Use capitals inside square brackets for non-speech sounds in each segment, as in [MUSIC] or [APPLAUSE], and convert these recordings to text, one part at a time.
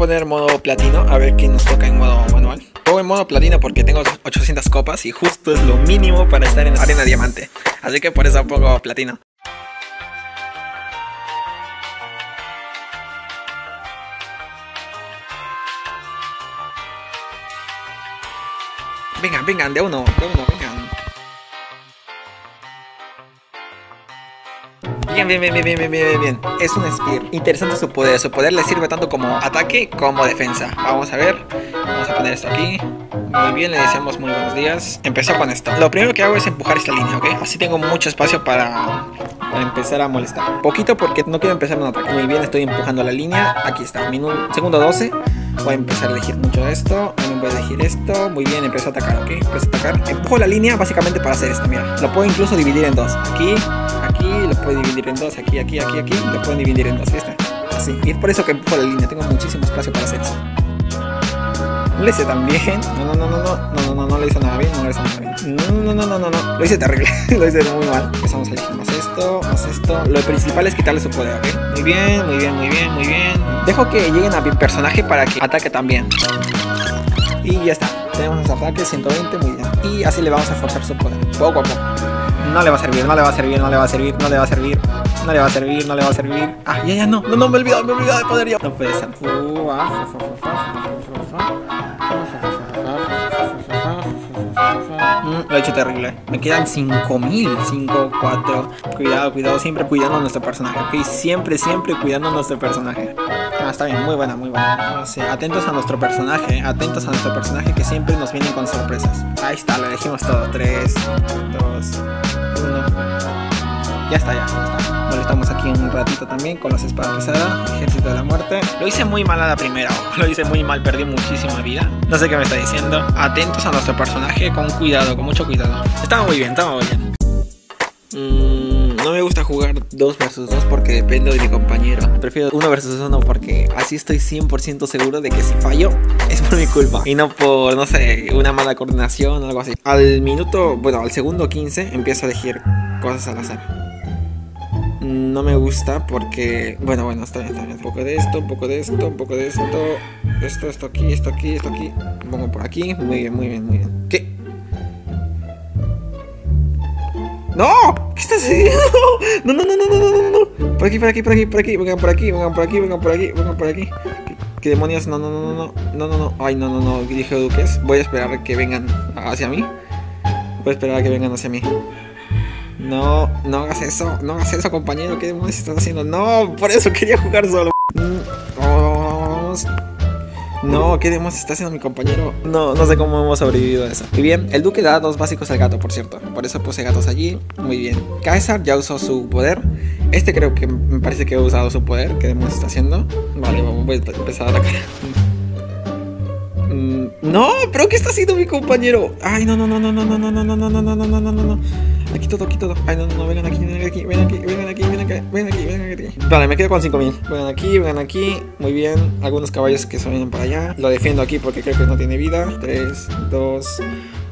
poner modo platino, a ver quién nos toca en modo manual. Pongo en modo platino porque tengo 800 copas y justo es lo mínimo para estar en arena diamante. Así que por eso pongo platino. Vengan, vengan, de uno, de uno, vengan. Bien, bien, bien, bien, bien, bien, bien. Es un Spear. Interesante su poder. Su poder le sirve tanto como ataque como defensa. Vamos a ver. Vamos a poner esto aquí. Muy bien, le deseamos muy buenos días. Empezó con esto. Lo primero que hago es empujar esta línea, ¿ok? Así tengo mucho espacio para, para empezar a molestar. Poquito porque no quiero empezar un ataque. Muy bien, estoy empujando la línea. Aquí está. Minuto, segundo 12. Voy a empezar a elegir mucho esto. También voy a elegir esto. Muy bien, empiezo a atacar, ¿ok? Empiezo a atacar. Empujo la línea básicamente para hacer esto, mira. Lo puedo incluso dividir en dos. Aquí, puedo dividir en dos. Aquí, aquí, aquí, aquí. Lo puedo dividir en dos. ¿Viste? Así. Y es por eso que empujo la línea. Tengo muchísimo espacio para hacer eso. No lo hice tan bien. No, no, no, no, no, no, no, no, no lo hice nada bien. No lo hice nada bien. No, no, no, no, no, no. Lo hice terrible. lo hice muy mal. Empezamos a elegir más esto, más esto. Lo principal es quitarle su poder, ¿ok? Muy bien, muy bien, muy bien, muy bien. Dejo que lleguen a mi personaje para que ataque también. Y ya está. Tenemos los ataques 120, muy bien. Y así le vamos a forzar su poder. Poco a poco. No le va a servir, no le va a servir, no le va a servir, no le va a servir. No le va a servir, no le va a servir. Ah, ya, ya, no. No, no, me he olvidado, me he olvidado de poder ya. No puede ser. Mm, lo he hecho terrible. Me quedan 5000. 5, 4. Cuidado, cuidado. Siempre cuidando a nuestro personaje. Ok, siempre, siempre cuidando a nuestro personaje. Ah, está bien, muy buena, muy buena. O sea, atentos a nuestro personaje. Atentos a nuestro personaje que siempre nos vienen con sorpresas. Ahí está, lo elegimos todo. 3, 2, 1. Ya está, ya. está. Molestamos aquí un ratito también con las espadas pesadas. Ejército de la muerte. Lo hice muy mal a la primera. Lo hice muy mal, perdí muchísima vida. No sé qué me está diciendo. Atentos a nuestro personaje con cuidado, con mucho cuidado. Estaba muy bien, estaba muy bien. Mm, no me gusta jugar 2 versus 2 porque dependo de mi compañero. Prefiero 1 versus 1 porque así estoy 100% seguro de que si fallo es por mi culpa. Y no por, no sé, una mala coordinación o algo así. Al minuto, bueno, al segundo 15 empiezo a elegir cosas al azar no me gusta porque, bueno, bueno, está bien, está bien. Un poco de esto, un poco de esto, un poco de esto, esto, esto aquí, esto aquí, esto aquí. Pongo por aquí, muy bien, muy bien, muy bien. ¿Qué? ¡No! ¿Qué estás haciendo? No, no, no, no, no, no, no. Por aquí, por aquí, por aquí, por aquí, vengan por aquí, vengan por aquí, vengan por aquí, vengan por aquí. ¿Qué, demonios? No, no, no, no, no, no, no, no. Ay, no, no, no, dije duques. Voy a esperar que vengan hacia mí. Voy a esperar a que vengan hacia mí. No, no hagas eso, no hagas eso, compañero. ¿Qué demonios estás haciendo? No, por eso quería jugar solo. Vamos. No, ¿qué demonios está haciendo mi compañero? No, no sé cómo hemos sobrevivido a eso. Y bien, el duque da dos básicos al gato, por cierto. Por eso puse gatos allí. Muy bien. Caesar ya usó su poder. Este creo que me parece que ha usado su poder. ¿Qué demonios está haciendo? Vale, vamos, voy a empezar a atacar. No, pero ¿qué está haciendo mi compañero? Ay, no, no, no, no, no, no, no, no, no, no, no, no, no, no, no, no. Aquí todo, aquí todo. Ay, no, no, vengan aquí, vengan aquí, vengan aquí, vengan aquí, vengan aquí, vengan aquí, vengan aquí. Vale, me quedo con 5000. Vengan aquí, vengan aquí. Muy bien. Algunos caballos que se vienen para allá. Lo defiendo aquí porque creo que no tiene vida. 3, 2,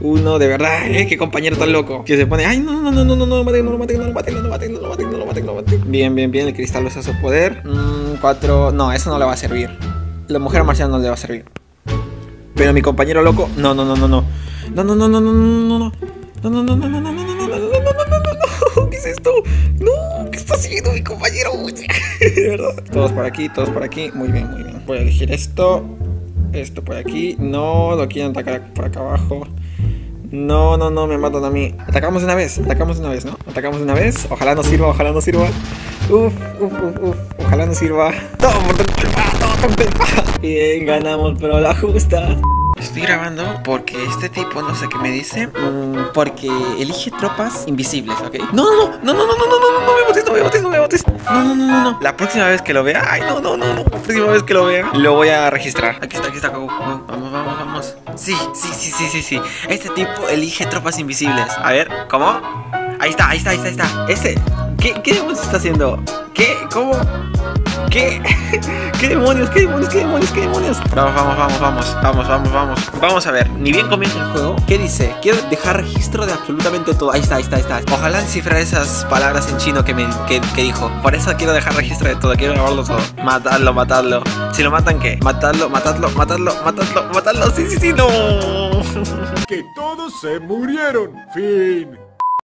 1. De verdad, eh, qué compañero tan loco. Que se pone, ay, no, no, no, no, no, no, no, maten, no lo maten, no lo maten, no lo maten, no lo maten, no lo maten, no lo maten. Bien, bien, bien. El cristal usa su poder. 4. No, eso no le va a servir. La mujer marciana no le va a servir. Pero mi compañero loco, no, no, no, no, no. No, no, no, no, no, no, no, no. No, no, no, no, no, no, no, no, no, no, no, no ¿qué es esto? No, ¿qué está haciendo mi compañero? [LAUGHS] De verdad. Todos por aquí, todos por aquí. Muy bien, muy bien. Voy a elegir esto. Esto por aquí. No, lo quieren atacar por acá abajo. No, no, no, me matan a mí. Atacamos una vez, atacamos una vez, ¿no? Atacamos una vez. Ojalá no sirva, ojalá no sirva. Uf, uf, uf, uf. Ojalá no sirva. Todo por tu culpa, todo por tu culpa. Bien, ganamos, pero la justa. Estoy grabando porque este tipo no sé qué me dice. mm, porque elige tropas invisibles, ¿ok? No, no, no, no, no, no, no, no, no, no me botes, no me botes, no me botes. No, no, no, no, no. La próxima vez que lo vea, ay, no, no, no, no. La próxima vez que lo vea, lo voy a registrar. Aquí está, aquí está, Kagu. Vamos, vamos, vamos, vamos. Sí, sí, sí, sí, sí, sí. Este tipo elige tropas invisibles. A ver, ¿cómo? Ahí está, ahí está, ahí está, ahí está. Ese. ¿Qué, qué demonios está haciendo? ¿Qué? ¿Cómo? ¿Qué? [LAUGHS] ¿Qué demonios? ¿Qué demonios? ¿Qué demonios? ¿Qué demonios? Vamos, vamos, vamos, vamos, vamos, vamos, vamos. Vamos a ver, ni bien comienza el juego. ¿Qué dice? Quiero dejar registro de absolutamente todo. Ahí está, ahí está, ahí está. Ojalá descifrar esas palabras en chino que me que, dijo. Por eso quiero dejar registro de todo, quiero grabarlo todo. Matarlo, matarlo. Si lo matan, ¿qué? Matarlo, matarlo, matarlo, matarlo, matarlo. Sí, sí, sí, no. Que todos se murieron. Fin.